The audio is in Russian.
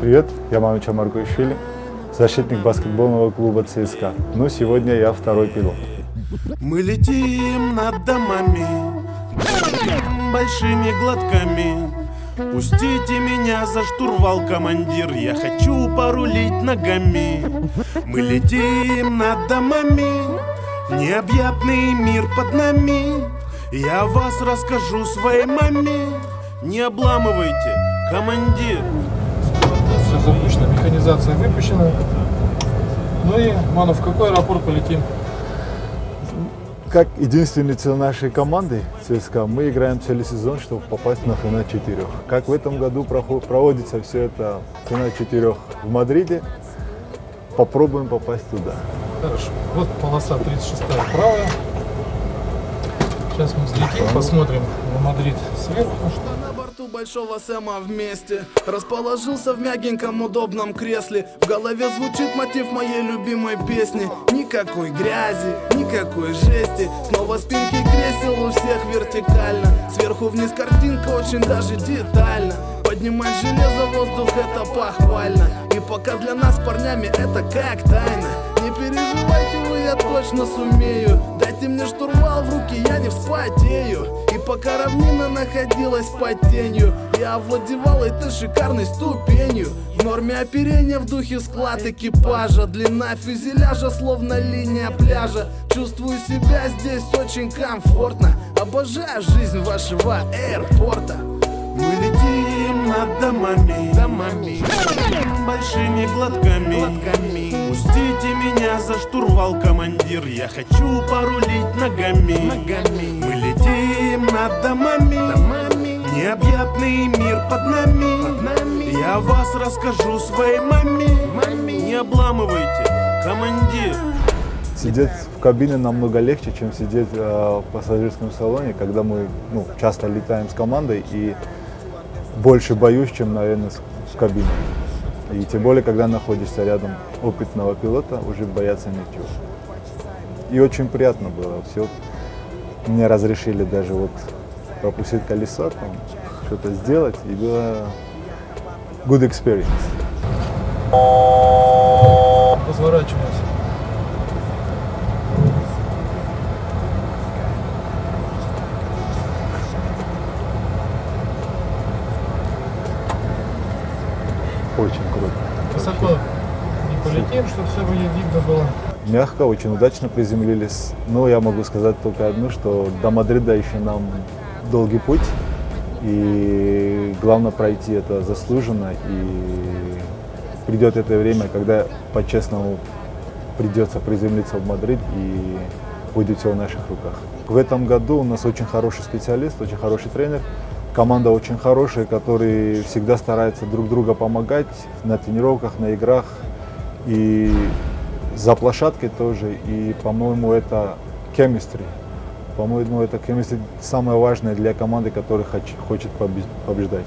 Привет, я Мамича Маргуишвили, защитник баскетбольного клуба ЦСКА. Но сегодня я второй пилот. Мы летим над домами, большими глотками. Пустите меня за штурвал, командир, я хочу порулить ногами. Мы летим над домами, необъятный мир под нами. Я вас расскажу своей маме. Не обламывайте, командир. Все запущено, механизация выпущена. Ну и, Ману, в какой аэропорт полетим? Как единственный цель нашей команды ЦСКА, мы играем целый сезон, чтобы попасть на финал четырех. Как в этом году проход- проводится все это финал четырех в Мадриде, попробуем попасть туда. Хорошо. Вот полоса 36 правая. Сейчас мы взлетим, посмотрим на Мадрид сверху. На борту большого Сэма вместе Расположился в мягеньком удобном кресле В голове звучит мотив моей любимой песни Никакой грязи, никакой жести Снова спинки кресел у всех вертикально Сверху вниз картинка очень даже детально Поднимать железо в воздух это похвально. И пока для нас парнями это как тайна. Не переживайте вы, я точно сумею. Дайте мне штурвал в руки, я не вспотею. И пока равнина находилась под тенью Я овладевал этой шикарной ступенью. В норме оперения в духе склад экипажа. Длина фюзеляжа словно линия пляжа. Чувствую себя здесь очень комфортно. Обожаю жизнь вашего аэропорта Мы летим над домами, домами большими глотками. Глотками. Пустите меня за штурвал, командир, я хочу порулить ногами. Ногами. Мы летим над домами, Домами. необъятный мир под нами. Под нами. Я вас расскажу своей маме. Маме. Не обламывайте, командир. Сидеть в кабине намного легче, чем сидеть э, в пассажирском салоне, когда мы ну, часто летаем с командой и больше боюсь, чем, наверное, с кабиной. И тем более, когда находишься рядом опытного пилота, уже бояться нечего. И очень приятно было. Все мне разрешили даже вот пропустить колесо, там, что-то сделать, и было good experience. Разворачиваемся. Очень круто. Высоко не полетим, чтобы все будет видно было. Мягко, очень удачно приземлились. Но я могу сказать только одно, что до Мадрида еще нам долгий путь. И главное пройти это заслуженно. И придет это время, когда по-честному придется приземлиться в Мадрид и будет все в наших руках. В этом году у нас очень хороший специалист, очень хороший тренер. Команда очень хорошая, которые всегда стараются друг друга помогать на тренировках, на играх. И за площадкой тоже. И, по-моему, это chemistry. По-моему, это chemistry самое важное для команды, которая хоч- хочет побе- побеждать.